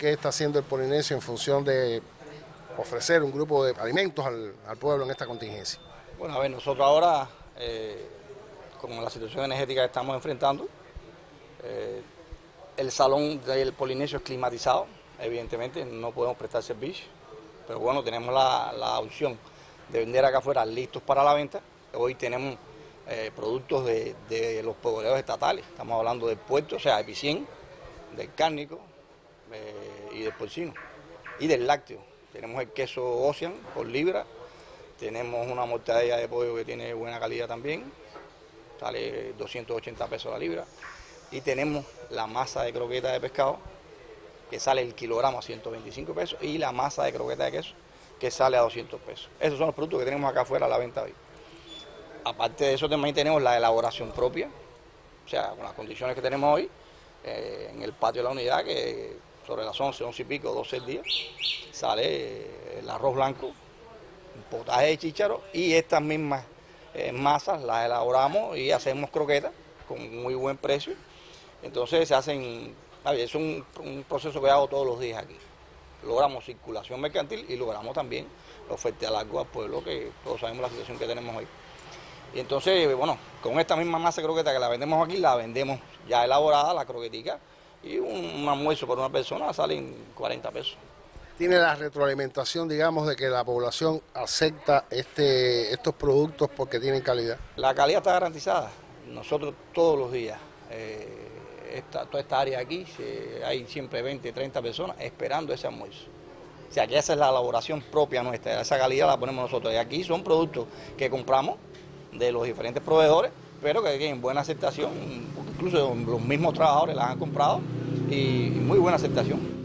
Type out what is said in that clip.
qué está haciendo el Polinesio en función de ofrecer un grupo de alimentos al, pueblo en esta contingencia. Bueno, a ver, nosotros ahora, eh, con la situación energética que estamos enfrentando, eh, el salón del Polinesio es climatizado, evidentemente no podemos prestar servicio, pero bueno, tenemos la, opción de vender acá afuera listos para la venta. Hoy tenemos eh, productos de, los podereos estatales, estamos hablando del puerto, o sea, Epicien, del cárnico eh, y del porcino, y del lácteo. Tenemos el queso Ocean por libra, tenemos una mortadella de pollo que tiene buena calidad también, sale 280 pesos la libra y tenemos la masa de croqueta de pescado, que sale el kilogramo a 125 pesos, y la masa de croqueta de queso, que sale a 200 pesos. Esos son los productos que tenemos acá afuera a la venta hoy. Aparte de eso también tenemos la elaboración propia, o sea, con las condiciones que tenemos hoy, eh, en el patio de la unidad, que sobre las 11, 11 y pico, 12 días, sale eh, el arroz blanco, un potaje de chícharo y estas mismas eh, masas las elaboramos y hacemos croquetas con muy buen precio entonces se hacen, es un, proceso que hago todos los días aquí. Logramos circulación mercantil y logramos también oferta al agua al pueblo, que todos sabemos la situación que tenemos hoy. Y entonces, bueno, con esta misma masa croqueta que la vendemos aquí, la vendemos ya elaborada, la croquetica, y un, almuerzo por una persona salen 40 pesos. ¿Tiene la retroalimentación, digamos, de que la población acepta este, estos productos porque tienen calidad? La calidad está garantizada. Nosotros todos los días eh, toda esta área aquí, hay siempre 20, 30 personas esperando ese almuerzo. O sea, que esa es la elaboración propia nuestra, esa calidad la ponemos nosotros. Y aquí son productos que compramos de los diferentes proveedores, pero que tienen buena aceptación, incluso los mismos trabajadores las han comprado y muy buena aceptación.